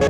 you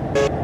Thank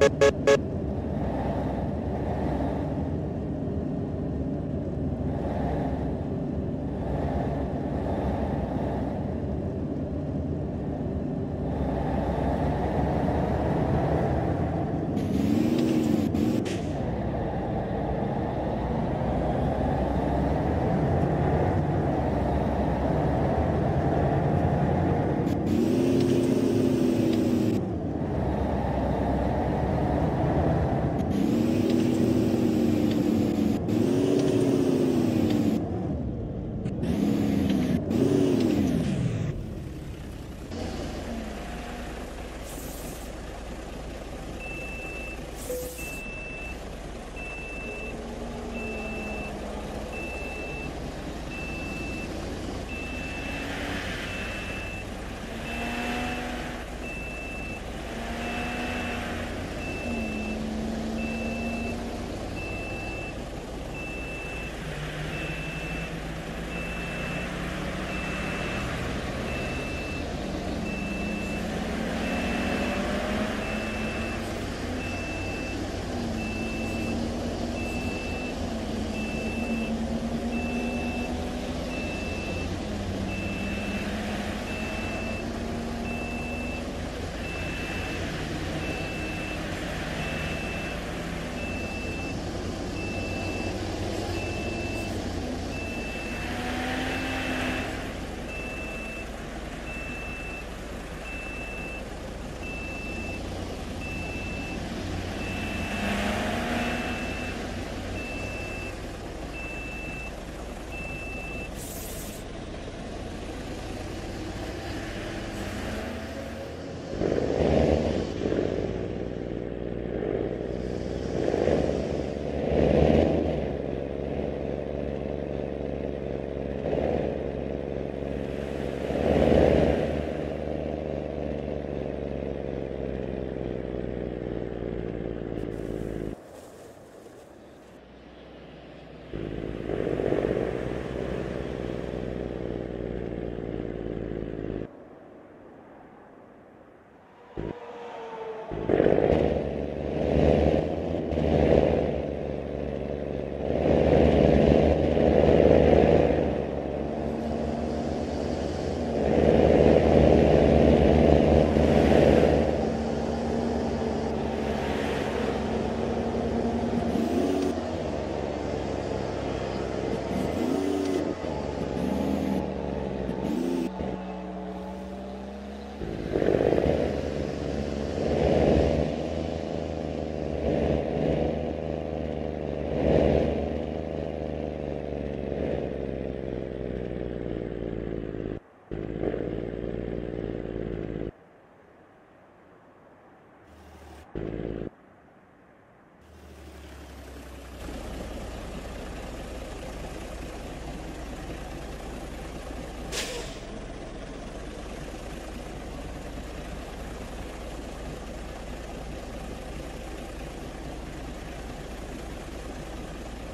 you.